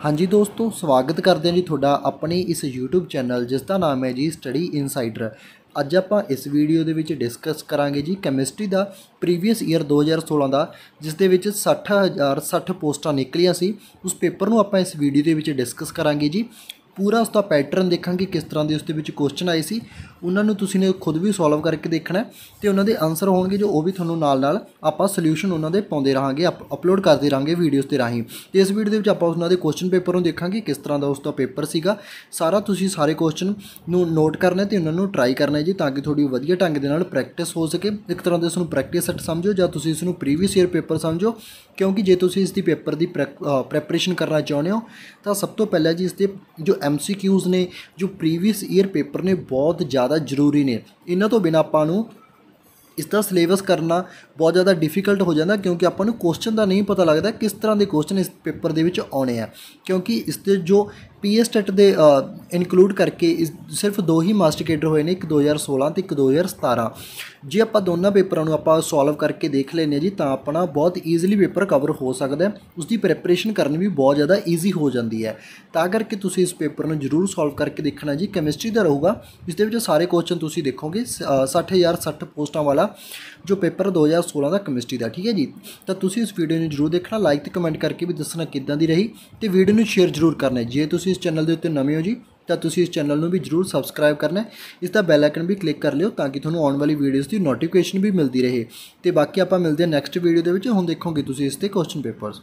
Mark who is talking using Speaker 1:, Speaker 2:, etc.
Speaker 1: ਹਾਂਜੀ ਦੋਸਤੋ, ਸਵਾਗਤ ਕਰਦੇ ਹਾਂ ਜੀ ਤੁਹਾਡਾ ਆਪਣੇ ਇਸ YouTube ਚੈਨਲ, ਜਿਸ ਦਾ ਨਾਮ ਹੈ ਜੀ ਸਟੱਡੀ ਇਨਸਾਈਡਰ ਅੱਜ ਆਪਾਂ ਇਸ ਵੀਡੀਓ ਦੇ ਵਿੱਚ ਡਿਸਕਸ ਕਰਾਂਗੇ ਜੀ ਕੈਮਿਸਟਰੀ ਦਾ ਪ੍ਰੀਵੀਅਸ ਈਅਰ 2016 ਦਾ, ਜਿਸ ਦੇ ਵਿੱਚ 60000 60 ਪੋਸਟਾਂ ਨਿਕਲੀਆਂ ਸੀ। ਉਸ ਪੇਪਰ ਨੂੰ ਆਪਾਂ ਇਸ ਵੀਡੀਓ ਦੇ ਵਿੱਚ ਡਿਸਕਸ ਕਰਾਂਗੇ ਜੀ। ਪੂਰਾ ਉਸ ਦਾ ਪੈਟਰਨ ਦੇਖਾਂਗੇ ਕਿਸ ਤਰ੍ਹਾਂ ਦੇ ਉਸ ਦੇ ਵਿੱਚ ਕੁਐਸਚਨ ਆਏ ਸੀ। ਉਹਨਾਂ ਨੂੰ ਤੁਸੀਂ ਨੇ ਖੁਦ ਵੀ ਸੋਲਵ ਕਰਕੇ ਦੇਖਣਾ ਹੈ ਤੇ ਉਹਨਾਂ ਦੇ ਆਨਸਰ ਹੋਣਗੇ ਜੋ ਉਹ ਵੀ ਤੁਹਾਨੂੰ ਨਾਲ ਨਾਲ ਆਪਾਂ ਸੋਲੂਸ਼ਨ ਉਹਨਾਂ ਦੇ ਪਾਉਂਦੇ ਰਹਾਂਗੇ ਅਪਲੋਡ ਕਰਦੇ ਰਹਾਂਗੇ ਵੀਡੀਓਜ਼ ਤੇ ਰਾਹੀਂ। ਤੇ ਇਸ ਵੀਡੀਓ ਦੇ ਵਿੱਚ ਆਪਾਂ ਉਹਨਾਂ ਦੇ ਕੁਐਸਚਨ ਪੇਪਰ ਨੂੰ ਦੇਖਾਂਗੇ ਕਿਸ ਤਰ੍ਹਾਂ ਦਾ ਉਸ ਦਾ ਪੇਪਰ ਸੀਗਾ। ਸਾਰਾ ਤੁਸੀਂ ਸਾਰੇ ਕੁਐਸਚਨ ਨੂੰ ਨੋਟ ਕਰਨਾ ਤੇ ਉਹਨਾਂ ਨੂੰ ਟਰਾਈ ਕਰਨਾ ਜੀ ਤਾਂ ਕਿ ਤੁਹਾਡੀ ਵਧੀਆ ਢੰਗ ਦੇ ਨਾਲ ਪ੍ਰੈਕਟਿਸ ਹੋ ਸਕੇ। ਇੱਕ ਤਰ੍ਹਾਂ ਦੇ ਇਸ ਨੂੰ ਪ੍ਰੈਕਟਿਸ ਸੈੱਟ ਸਮਝੋ ਜਾਂ ਤੁਸੀਂ ਇਸ ਨੂੰ ਪ੍ਰੀਵੀਅਸ ਈਅਰ ਪੇਪਰ ਸਮਝੋ। ਕਿਉਂਕਿ ਜੇ ਤੁਸੀਂ ਇਸ ਦੀ ਪੇਪਰ ਦੀ ਪ੍ਰੈਪਰੇਸ਼ਨ ਕਰਨਾ ਚਾਹੁੰਦੇ ਹੋ, ਤਾਂ ਸਭ ਤੋਂ ਪਹਿਲਾਂ ਜੀ ਇਸ ਦੇ ਜੋ ਐਮਸੀਕਿਊਜ਼ ਨੇ, ਜੋ ਪ੍ਰੀਵੀਅਸ ਈਅਰ ਪੇਪਰ ਨੇ, ਬਹੁਤ ਜ਼ਿਆਦਾ ਜ਼ਰੂਰੀ ਨੇ। ਇਹਨਾਂ ਤੋਂ ਬਿਨਾਂ ਆਪਾਂ ਨੂੰ ਇਸ ਦਾ ਸਿਲੇਬਸ ਕਰਨਾ ਬਹੁਤ ਜ਼ਿਆਦਾ ਡਿਫਿਕਲਟ ਹੋ ਜਾਂਦਾ, ਕਿਉਂਕਿ ਆਪਾਂ ਨੂੰ ਕੁਐਸਚਨ ਦਾ ਨਹੀਂ ਪਤਾ ਲੱਗਦਾ ਕਿਸ ਤਰ੍ਹਾਂ ਦੇ ਕੁਐਸਚਨ ਇਸ ਪੇਪਰ ਦੇ ਵਿੱਚ ਆਉਣੇ ਆ। ਕਿਉਂਕਿ ਇਸ ਦੇ ਜੋ ਪੀਐਸ ਟੈਟ ਦੇ ਇਨਕਲੂਡ ਕਰਕੇ ਇਸ ਸਿਰਫ ਦੋ ਹੀ ਮਾਸਟਰ ਹੋਏ ਨੇ, ਇੱਕ 2016 ਤੇ ਇੱਕ 2017 ਜੇ ਆਪਾਂ ਦੋਨਾਂ ਪੇਪਰਾਂ ਨੂੰ ਆਪਾਂ ਸੋਲਵ ਕਰਕੇ ਦੇਖ ਲੈਨੇ ਜੀ, ਤਾਂ ਆਪਣਾ ਬਹੁਤ ਈਜ਼ੀਲੀ ਪੇਪਰ ਕਵਰ ਹੋ ਸਕਦਾ ਹੈ। ਉਸ ਦੀ ਪ੍ਰੈਪਰੇਸ਼ਨ ਕਰਨੀ ਵੀ ਬਹੁਤ ਜ਼ਿਆਦਾ ਈਜ਼ੀ ਹੋ ਜਾਂਦੀ ਹੈ। ਤਾਂ ਕਰਕੇ ਤੁਸੀਂ ਇਸ ਪੇਪਰ ਨੂੰ ਜ਼ਰੂਰ ਸੋਲਵ ਕਰਕੇ ਦੇਖਣਾ ਜੀ ਕੈਮਿਸਟਰੀ ਦਾ ਰਹੂਗਾ। ਇਸ ਦੇ ਵਿੱਚ ਸਾਰੇ ਕੁਐਸਚਨ ਤੁਸੀਂ ਦੇਖੋਗੇ 60000 60 ਪੋਸਟਾਂ ਵਾਲਾ, ਜੋ ਪੇਪਰ 2016 ਦਾ ਕੈਮਿਸਟਰੀ ਦਾ, ਠੀਕ ਹੈ ਜੀ? ਤਾਂ ਤੁਸੀਂ ਇਸ ਵੀਡੀਓ ਨੂੰ ਜ਼ਰੂਰ ਦੇਖਣਾ ਲਾਈਕ ਤੇ ਕਮੈਂਟ ਕਰਕੇ ਵੀ ਦੱਸਣਾ ਕਿੱਦਾਂ ਦੀ ਰਹੀ। ਤੇ ਵੀਡੀਓ ਨੂੰ ਸ਼ੇਅਰ ਜ਼ਰੂਰ ਕਰਨਾ ਜੇ ਤੁਸੀਂ ਤੁਸੀਂ ਇਸ ਚੈਨਲ ਦੇ ਉੱਤੇ ਨਵੇਂ ਹੋ ਜੀ, ਤਾਂ ਤੁਸੀਂ ਇਸ ਚੈਨਲ ਨੂੰ ਵੀ ਜਰੂਰ ਸਬਸਕ੍ਰਾਈਬ ਕਰਨਾ ਇਸ ਦਾ ਬੈਲ ਆਈਕਨ ਵੀ ਕਲਿੱਕ ਕਰ ਲਿਓ ਤਾਂ ਕਿ ਤੁਹਾਨੂੰ ਆਉਣ ਵਾਲੀ ਵੀਡੀਓਜ਼ ਦੀ ਨੋਟੀਫਿਕੇਸ਼ਨ ਵੀ ਮਿਲਦੀ ਰਹੇ। ਤੇ ਬਾਕੀ ਆਪਾਂ ਮਿਲਦੇ ਹਾਂ ਨੈਕਸਟ ਵੀਡੀਓ ਦੇ ਵਿੱਚ, ਹੁਣ ਦੇਖੋਗੇ ਤੁਸੀਂ ਇਸ ਤੇ ਕੁਐਸਚਨ ਪੇਪਰਸ